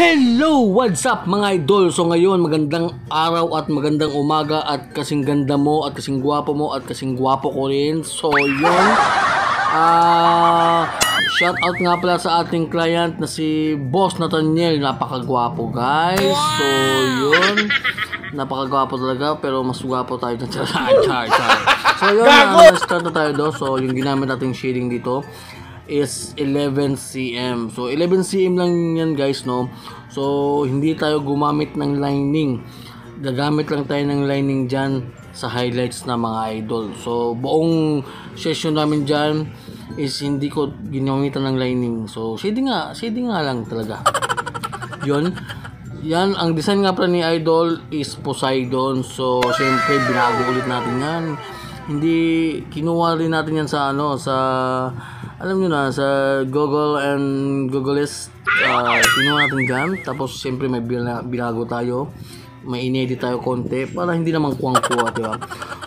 Hello! What's up mga idol? So ngayon magandang araw at magandang umaga at kasing ganda mo at kasing gwapo mo at kasing gwapo ko rin. So yun. Ah, shout out nga pala sa ating client na si Boss Nathaniel. Napakagwapo guys. So yun. Napakagwapo talaga pero mas gwapo tayo dyan. Char, char, char. So yun, uh, start na tayo do. So yung ginamit nating shading dito is 11 cm. So 11 cm lang yan guys no. So hindi tayo gumamit ng lining. Gagamit lang tayo ng lining diyan sa highlights na mga idol. So buong session namin diyan is hindi ko ginamitan ng lining. So shading nga, shading nga lang talaga. 'Yon. Yan, ang design nga pala ni Idol is Poseidon. So, syempre, binago ulit natin yan. Hindi, kinuha rin natin yan sa ano, sa alam nyo na, sa Google and Googleist, uh, kinuha natin dyan. Tapos, siyempre, may binago tayo. May inedit tayo konti para hindi naman kuwang-kuwa, di ba?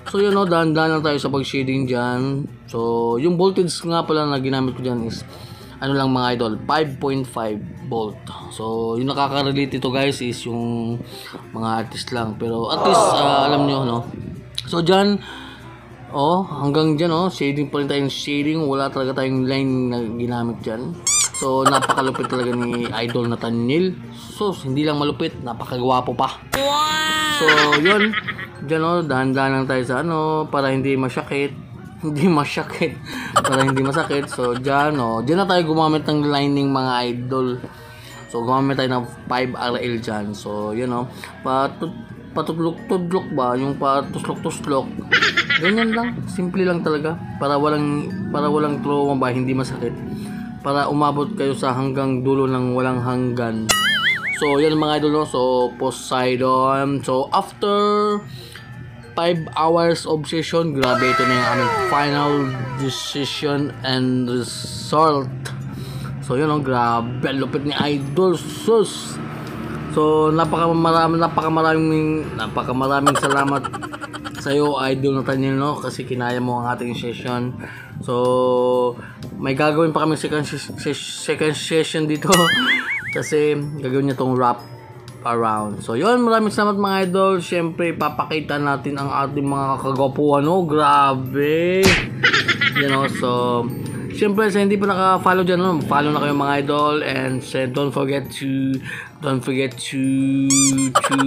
So, yun, no, dahan-dahan lang tayo sa pag-shading dyan. So, yung voltage nga pala na ginamit ko dyan is, ano lang mga idol, 5.5 volt. So, yung nakaka-relate ito guys is yung mga artist lang. Pero at least, uh, alam nyo, no? So, dyan, Oh, hanggang dyan, oh. Shading pa rin tayong shading. Wala talaga tayong line na ginamit dyan. So, napakalupit talaga ni Idol na Tanil. So, hindi lang malupit, napakagwapo pa. So, yun. Dyan, oh, dahan-dahan lang tayo sa ano, para hindi masyakit. Hindi masyakit. para hindi masakit. So, dyan, oh. Dyan na tayo gumamit ng lining mga idol. So, gumamit tayo ng 5RL dyan. So, yun, oh. Patut patutlok-tudlok ba? Yung patuslok-tuslok. Ganyan lang, simple lang talaga para walang para walang trauma ba hindi masakit. Para umabot kayo sa hanggang dulo ng walang hanggan. So, yan mga idol no. So, Poseidon. So, after 5 hours of session, grabe ito na yung aming final decision and result. So, yun no, grabe. Lupit ni Idol. Sus! So, napakamaraming napakamaraming napakamaraming salamat sa iyo Idol Nathaniel no kasi kinaya mo ang ating session. So, may gagawin pa kami second second session dito kasi gagawin niya tong wrap around. So, yun, maraming salamat mga idol. Siyempre, papakita natin ang ating mga kagapuan, no? Grabe! You know, so, Siyempre, sa hindi pa naka-follow dyan, no? follow na kayo mga idol and say, don't forget to, don't forget to, to